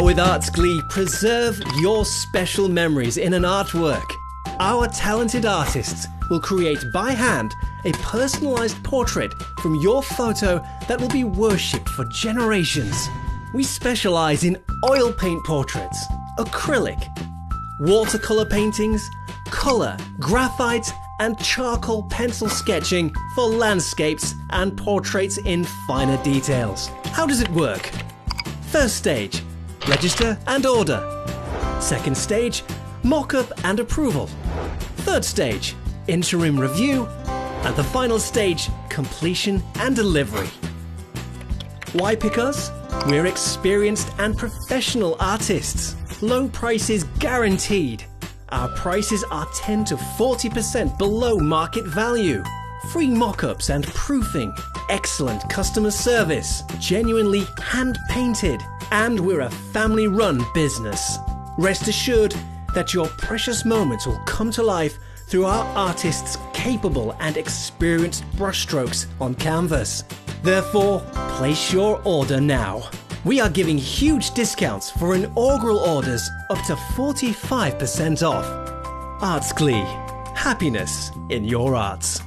Now with ArtsGlee, preserve your special memories in an artwork. Our talented artists will create by hand a personalized portrait from your photo that will be worshipped for generations. We specialize in oil paint portraits, acrylic, watercolor paintings, color, graphite, and charcoal pencil sketching for landscapes and portraits in finer details. How does it work? First stage, register and order. Second stage, mock-up and approval. Third stage, interim review. And the final stage, completion and delivery. Why pick us? We're experienced and professional artists. Low prices guaranteed. Our prices are 10 to 40% below market value. Free mock-ups and proofing. Excellent customer service. Genuinely hand painted. And we're a family run business. Rest assured that your precious moments will come to life through our artists' capable and experienced brushstrokes on canvas. Therefore, place your order now. We are giving huge discounts for inaugural orders up to 45% off. Arts Glee. Happiness in your arts.